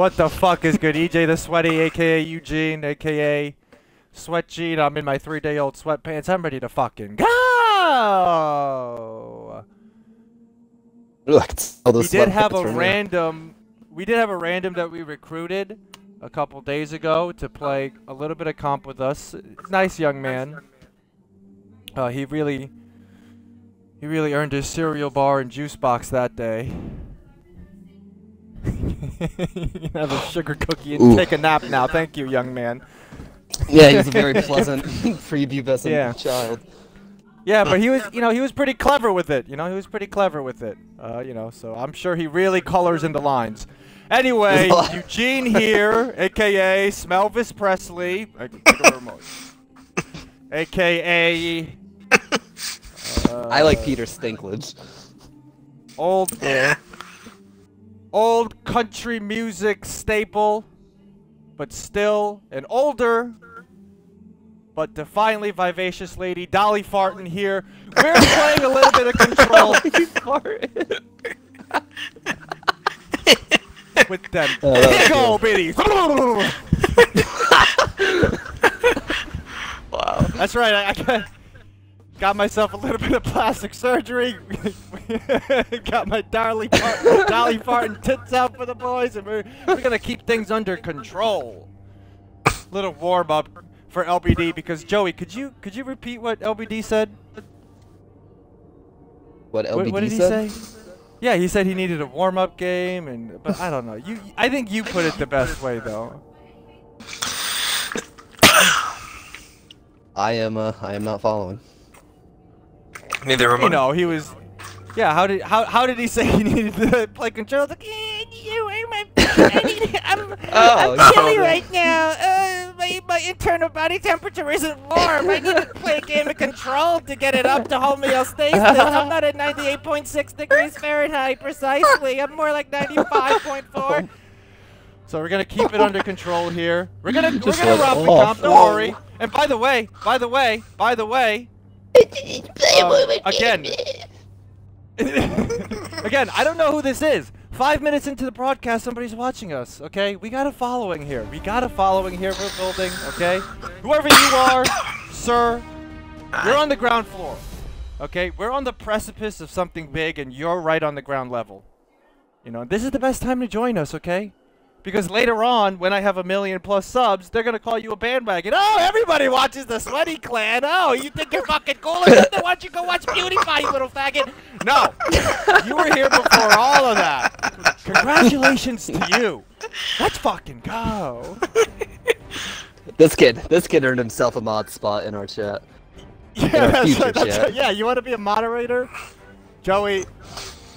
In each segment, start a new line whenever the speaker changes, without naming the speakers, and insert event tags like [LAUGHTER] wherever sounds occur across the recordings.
What the fuck is good? EJ the Sweaty, aka Eugene, aka Sweat Gene. I'm in my three day old sweatpants. I'm ready to fucking go!
Ooh, I can
We did have a random. We did have a random that we recruited a couple days ago to play a little bit of comp with us. Nice young man. Uh, he really, he really earned his cereal bar and juice box that day. [LAUGHS] you can have a sugar cookie and
Ooh.
take a nap now. Thank you, young man.
Yeah, he's a very pleasant, [LAUGHS] prepubescent
Yeah.
child.
Yeah, but he was, you know, he was pretty clever with it. You know, he was pretty clever with it. Uh, you know, so I'm sure he really colors in the lines. Anyway, Eugene here, [LAUGHS] aka Smelvis Presley, I can take a aka uh,
I like Heater Stinklage.
old
Yeah.
Old country music staple, but still an older but defiantly vivacious lady, Dolly Farton here. We're [LAUGHS] playing a little bit of control with them
Oh, that was
big
good.
old bitties.
Wow. [LAUGHS]
That's right. I, I got, myself a little bit of plastic surgery. [LAUGHS] got my Dolly Dolly Parton tits out for the boys, and we're, we're gonna keep things under control. Little warm up for LBD because Joey, could you could you repeat what LBD said?
What LBD
What, what did he
said?
say? Yeah, he said he needed a warm up game, and but I don't know. You, I think you put it the best way though.
I am. Uh, I am not following.
Neither am I.
You know, he was. Yeah, how did how how did he say he needed to [LAUGHS] play control? Like, "Eh, you are my, I need, I'm, [LAUGHS]
Oh,
I'm chilly
no.
right now. Uh, my my internal body temperature isn't warm. I need to play a game of control to get it up to homeostasis. I'm not at 98.6 degrees Fahrenheit precisely. I'm more like 95.4. [LAUGHS] So we're gonna keep it under control here. We're gonna we're gonna
went
rob the
off.
comp. Don't worry. And by the way, by the way, by the way, um, again, [LAUGHS] again, I don't know who this is. Five minutes into the broadcast, somebody's watching us. Okay, we got a following here. We got a following here. We're building. Okay, whoever you are, [LAUGHS] sir, you're on the ground floor. Okay, we're on the precipice of something big, and you're right on the ground level. You know, this is the best time to join us. Okay. Because later on, when I have a million plus subs, they're gonna call you a bandwagon. Oh, everybody watches the Sweaty Clan. Oh, you think you're fucking them? Why don't you go watch PewDiePie, you little faggot? No, you were here before all of that. Congratulations to you. Let's fucking go.
This kid. This kid earned himself a mod spot in our chat.
Yeah,
our
that's that's
chat.
yeah. You want to be a moderator, Joey?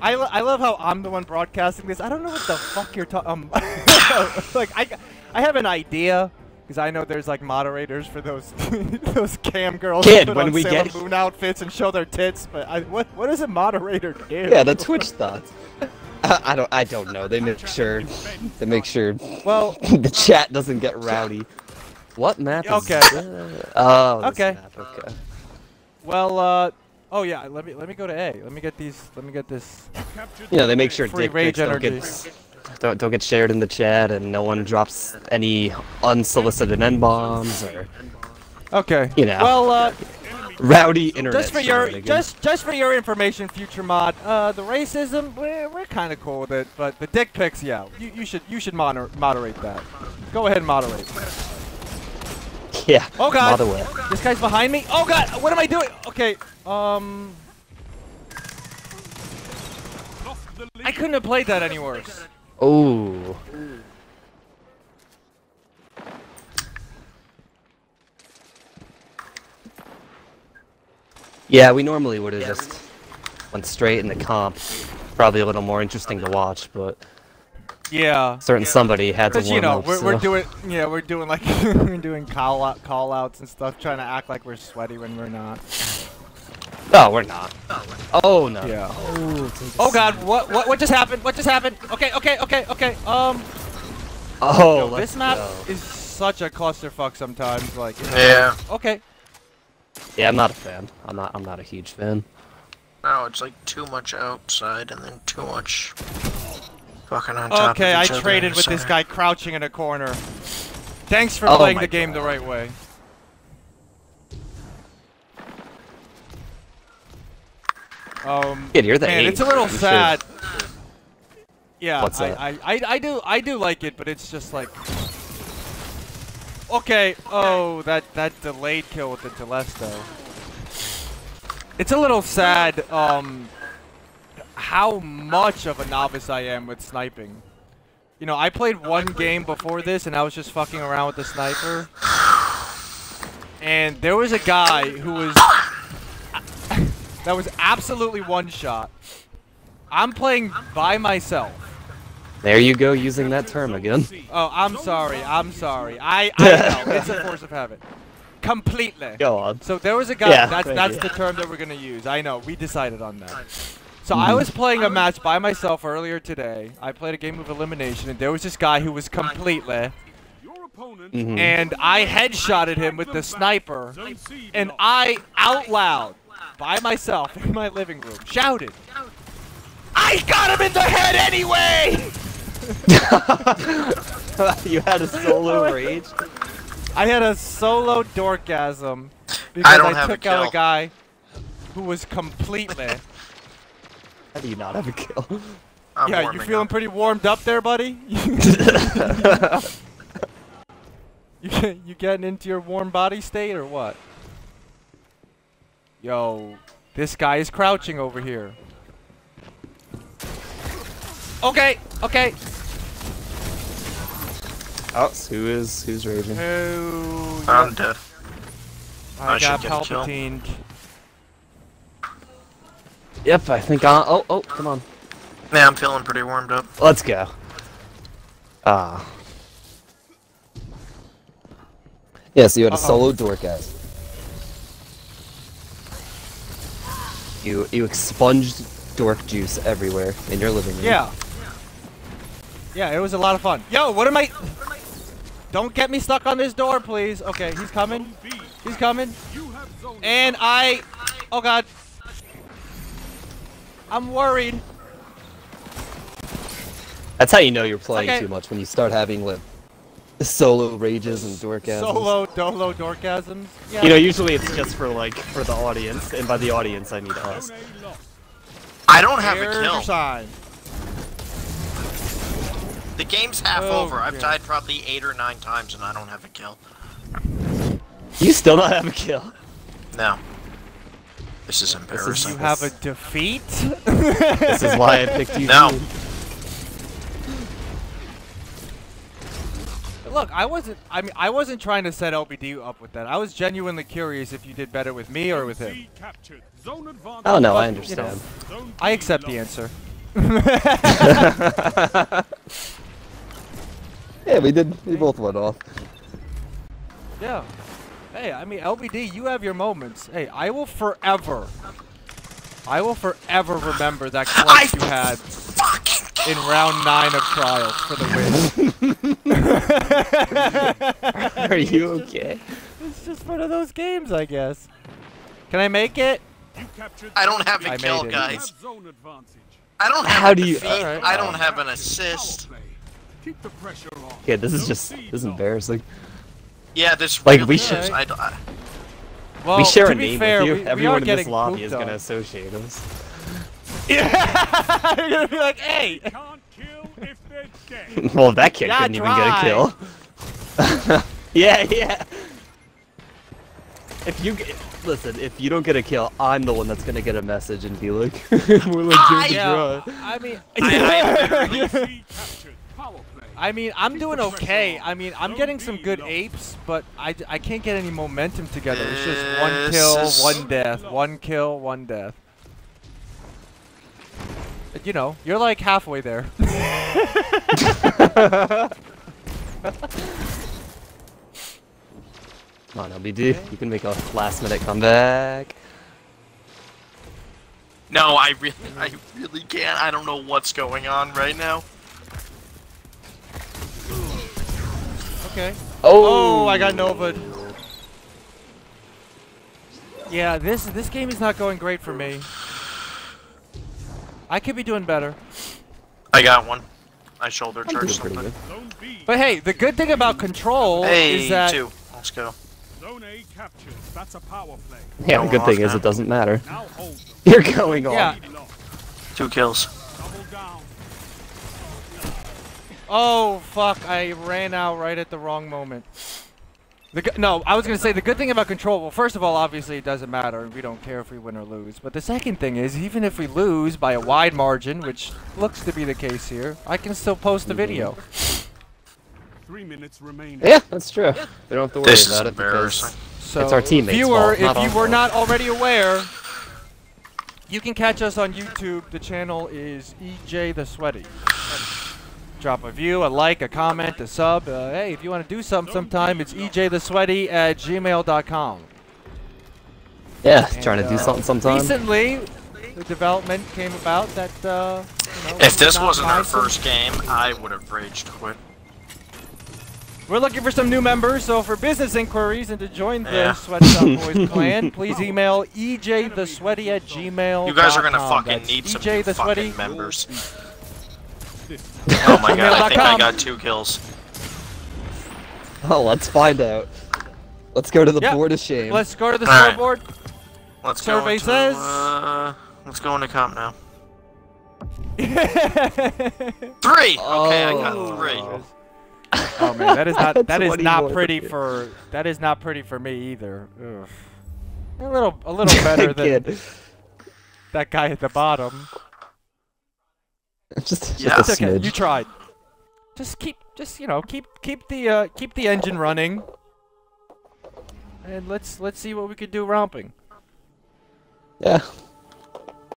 I, lo- I love how I'm the one broadcasting this. I don't know what the fuck you're talking. Um, [LAUGHS] like I I have an idea because I know there's like moderators for those [LAUGHS] those cam girls who
Kid,
put
when
on
we
Sailor
get-
Moon outfits and show their tits. But I, what what does a moderator do?
Yeah, the Twitch thoughts. I, I don't. I don't know. They make sure. They make sure
Well, [LAUGHS]
the chat doesn't get rowdy. What map is
Okay.
Oh, this
Okay.
map, okay.
well, uh, oh yeah. Let me let me go to A. Let me get these. Let me get this. [LAUGHS]
You know, they make sure dick
rage
pics don't get, don't, don't get shared in the chat and no one drops any unsolicited N-bombs or
Okay.
You know.
Well, uh,
rowdy internet
just for your just just for your information, future mod. Uh, the racism, we're, we're kind of cool with it, but the dick pics, yeah, you, you should you should moder- moderate that. Go ahead and moderate. [LAUGHS]
Yeah.
Oh god,
By the way.
this guy's behind me. Oh god, what am I doing? Okay, um, I couldn't have played that any worse.
Oh. Yeah, we normally would have just went straight in the comp. Probably a little more interesting to watch, but
Yeah.
certain somebody had to
Because
warm
you know
up.
we're, we're doing yeah we're doing like [LAUGHS] we're doing call out call outs and stuff trying to act like we're sweaty when we're not.
no we're not. Oh no.
Yeah.
Oh,
Oh god, what what what just happened? What just happened? Okay, okay, okay, okay. Um
Oh,
yo,
let's
this map
go.
is such a clusterfuck sometimes like you know.
Yeah.
Okay.
Yeah, I'm not a fan. I'm not. I'm not a huge fan.
No, it's like too much outside and then too much. Fucking on top
Okay,
of
I
each other
traded with
the
this guy crouching in a corner. Thanks for
Oh
playing the game the right way. Um,
Kid, you're the
man, it's a little
You should-
sad. Yeah,
What's
I,
that?
I, I, I do, I do like it, but it's just like, okay. Oh, that that delayed kill with the Telesto. It's a little sad. Um, how much of a novice I am with sniping. You know, I played one game before this, and I was just fucking around with the sniper. And there was a guy who was [COUGHS] that was absolutely one shot. I'm playing by myself.
There you go, using that term again.
Oh, I'm sorry. I'm sorry. I, I [LAUGHS] know. It's a force of habit. Completely.
Go on.
So there was a guy.
Yeah,
that's that's
you.
the term that we're gonna use. I know. We decided on that. So I was playing a match by myself earlier today. I played a game of elimination, and there was this guy who was completely,
Mhm.
and I headshotted him with the sniper, and I out loud, by myself in my living room, shouted, "I got him in the head anyway!" [LAUGHS]
you had a solo [LAUGHS] rage.
I had a solo dorkasm because I,
don't have a
took out a guy who was completely. [LAUGHS]
How do you not have a kill?
I'm
yeah, you
warming
feeling
up.
pretty warmed up there, buddy? [LAUGHS] [LAUGHS] you get- you getting into your warm body state or what? Yo, this guy is crouching over here. Okay, okay.
Oh, who is who's raging?
Who?
I'm dead.
I,
I
got
get kill.
Palpatine.
Yep, I think I. Oh, oh, come on.
Man, I'm feeling pretty warmed up.
Let's go. Ah. Yeah, so you had a
Uh-oh.
solo dork guys. You you expunged dork juice everywhere in your living room.
Yeah. Yeah, it was a lot of fun. Yo, what am I? Don't get me stuck on this door, please. Okay, he's coming. He's coming. And I. Oh God. I'm worried.
That's how you know you're playing
Okay.
too much when you start having like solo rages and dorkasms.
Solo dolo dorkasms. Yeah.
You know, usually it's just for like for the audience, and by the audience I mean us.
I don't have
Here's
a kill.
sign.
The game's half
Oh,
over. I've
God.
died probably eight or nine times and I don't have a kill.
You still not have a kill.
No. This is
is-
embarrassing.
You have a defeat. [LAUGHS]
This is why I picked you.
No.
Look, I wasn't. I mean, I wasn't trying to set LBD up with that. I was genuinely curious if you did better with me or with him.
Oh no, I
But, you know,
understand.
I accept the answer. [LAUGHS]
Yeah, we did. We both went off.
Yeah. Hey, I mean, LBD, you have your moments. Hey, I will forever, I will forever remember that clutch you had in round nine of trials for the win. [LAUGHS]
Are you okay?
it's just one of those games, I guess. Can I make it?
I don't have a
I
kill,
made it.
guys. I don't have
How
a
do you-
defeat.
Alright.
I don't have an assist.
Keep the pressure on.
Yeah, this is just this is embarrassing.
Yeah, this
Like, we
is.
should-
I, I,
Well,
we share a name
fair,
with you.
we, we
Everyone
are
in this lobby is gonna associate us. [LAUGHS]
Yeah, you're gonna be like, hey.
Can't kill if they're dead. [LAUGHS]
well, that kid
Yeah,
couldn't even get a kill. [LAUGHS] yeah, yeah. If you get, listen, if you don't get a kill, I'm the one that's gonna get a message and be like, "We're like
I-
Jimmy
Yeah,
Dry."
I mean,
I-
C captured. Power play.
I mean, I'm doing okay. I mean, I'm getting some good apes, but I, I can't get any momentum together. It's just one kill, one death, one kill, one death. You know, you're like halfway there. [LAUGHS]
Come on, LBD, you can make a last minute comeback.
no, I really, I really can't. I don't know what's going on right now.
Okay.
Oh,
Oh, I got Nova. Yeah, this this game is not going great for me. I could be doing better.
I got one. I shoulder
I'm
charge
pretty
something.
good.
But hey, the good thing about control
Hey,
is that
two. Let's go.
Zone A captured. That's a power play.
Yeah, the
Going
good
off
thing is it doesn't matter.
Now hold them. [LAUGHS]
You're going on.
Yeah.
Two kills.
Double down.
Oh fuck! I ran out right at the wrong moment. The no, I was gonna say the good thing about control. Well, first of all, obviously it doesn't matter, we don't care if we win or lose. But the second thing is, even if we lose by a wide margin, which looks to be the case here, I can still post a video.
Three minutes remaining.
Yeah, that's true. We don't have to worry
This is
about it because
embarrassing.
So,
It's our teammates'
viewer,
fault, not
if you were not already aware, you can catch us on YouTube. The channel is EJ the Sweaty. Drop a view, a like, a comment, a sub. Uh, hey, if you want to do something sometime, it's EJ the Sweaty at gmail.com.
yeah,
And,
trying to do
uh,
something sometime.
Recently, the development came about that. Uh, you know,
If this wasn't our first game, I would have raged quit.
We're looking for some new members, so for business inquiries and to join the
Yeah.
Sweatshop [LAUGHS] Boys clan, please email ejthesweaty at gmail.
You guys are gonna fucking
That's
need some
EJ the Sweaty.
fucking members.
This
Oh my [LAUGHS] god, I think I got two kills.
Oh, let's find out. Let's go to the
Yeah,
board of shame.
Let's go to the
Alright.
scoreboard.
Let's
Survey
go into,
says-
Uh, let's go into comp now.
oh [LAUGHS]
Three! Okay, I got three.
man, that is not [LAUGHS]
That's
is
what he
not pretty for that is not pretty for me either. Ugh. A little a little better than that guy at the bottom. [LAUGHS]
just, just
Yeah.
a
It's okay.
smidge.
You tried. Just keep, just you know, keep keep the uh, keep the engine running, and let's let's see what we could do romping.
Yeah,